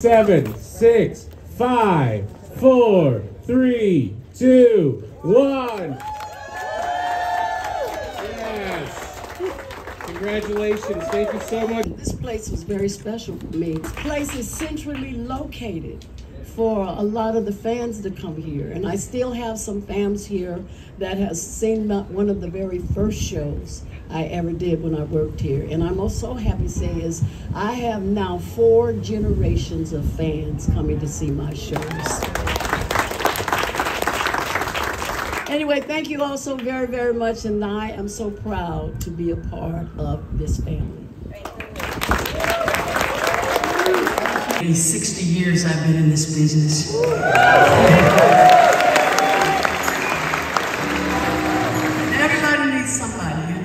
seven, six, five, four, three, two, one. Yes. Congratulations. Thank you so much. This place was very special for me. This place is centrally located for a lot of the fans to come here. And I still have some fans here that has seen one of the very first shows I ever did when I worked here. And I'm also happy to say is I have now four generations of fans coming to see my shows. Anyway, thank you all so very, very much, and I am so proud to be a part of this family. In 60 years I've been in this business. Everybody needs somebody.